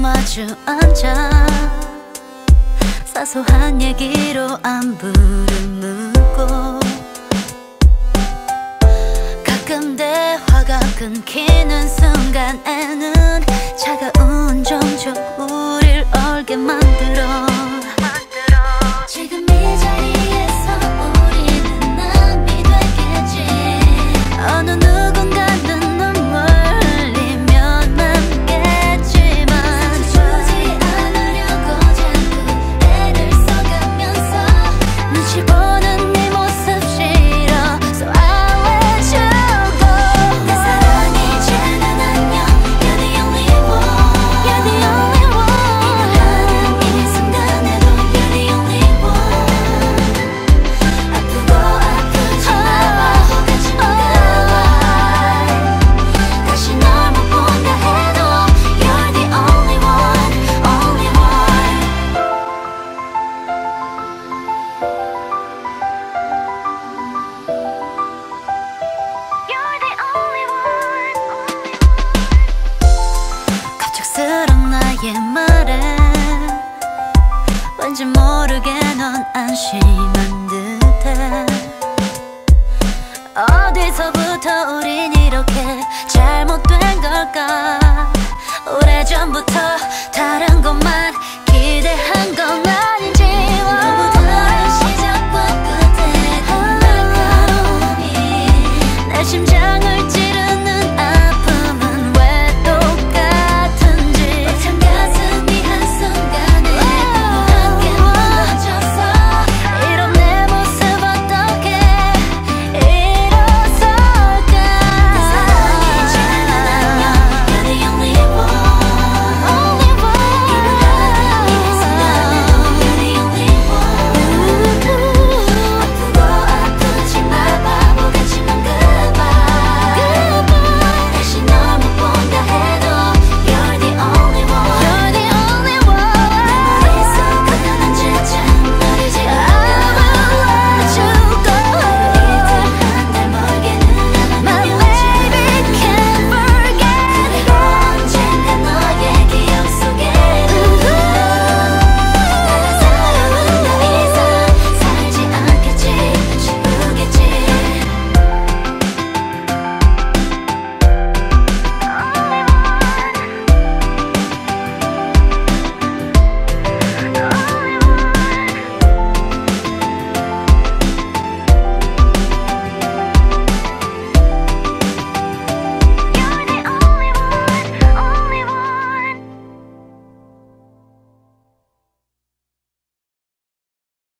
마주 앉아 사소한 얘기로 안부를 묻 나의 말에 왠지 모르게 넌 안심한 듯해. 어디서부터 우린 이렇게 잘못된 걸까? 오래전부터 다른 것만